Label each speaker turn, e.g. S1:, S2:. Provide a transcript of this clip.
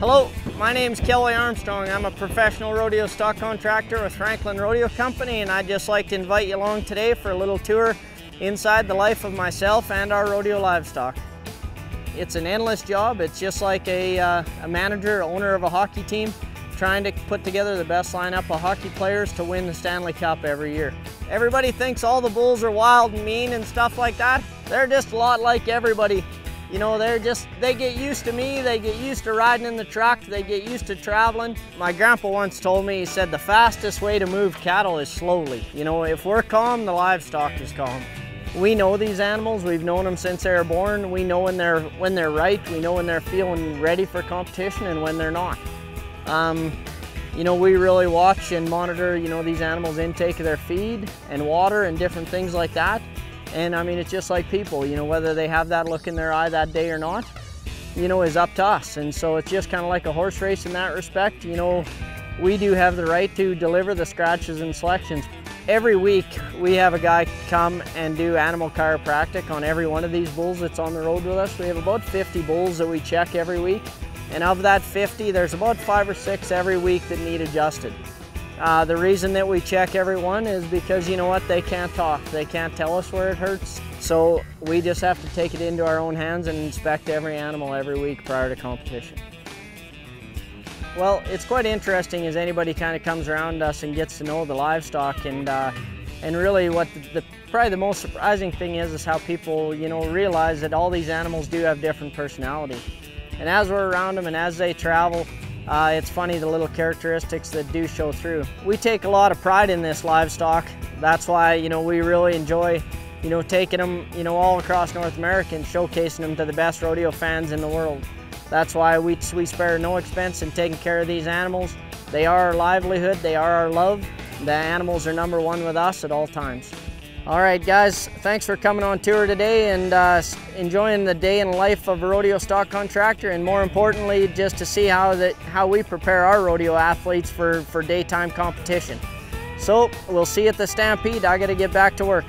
S1: Hello, my name's Kelly Armstrong. I'm a professional rodeo stock contractor with Franklin Rodeo Company and I'd just like to invite you along today for a little tour inside the life of myself and our rodeo livestock. It's an endless job. It's just like a, uh, a manager, owner of a hockey team, trying to put together the best lineup of hockey players to win the Stanley Cup every year. Everybody thinks all the bulls are wild and mean and stuff like that. They're just a lot like everybody you know, they're just, they get used to me, they get used to riding in the truck, they get used to traveling. My grandpa once told me, he said, the fastest way to move cattle is slowly. You know, if we're calm, the livestock is calm. We know these animals, we've known them since they were born. We know when they're, when they're right, we know when they're feeling ready for competition and when they're not. Um, you know, we really watch and monitor, you know, these animals' intake of their feed and water and different things like that. And I mean, it's just like people, you know, whether they have that look in their eye that day or not, you know, is up to us. And so it's just kind of like a horse race in that respect. You know, we do have the right to deliver the scratches and selections. Every week we have a guy come and do animal chiropractic on every one of these bulls that's on the road with us. We have about 50 bulls that we check every week. And of that 50, there's about five or six every week that need adjusted. Uh, the reason that we check everyone is because you know what, they can't talk. They can't tell us where it hurts. So we just have to take it into our own hands and inspect every animal every week prior to competition. Well, it's quite interesting as anybody kind of comes around us and gets to know the livestock and uh, and really what the, the, probably the most surprising thing is is how people you know realize that all these animals do have different personalities. And as we're around them and as they travel, uh, it's funny the little characteristics that do show through. We take a lot of pride in this livestock. That's why, you know, we really enjoy, you know, taking them, you know, all across North America and showcasing them to the best rodeo fans in the world. That's why we, we spare no expense in taking care of these animals. They are our livelihood, they are our love. The animals are number one with us at all times. All right, guys, thanks for coming on tour today and uh, enjoying the day in life of a rodeo stock contractor and more importantly, just to see how, that, how we prepare our rodeo athletes for, for daytime competition. So we'll see you at the Stampede. I gotta get back to work.